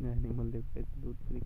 animal देखो दूध की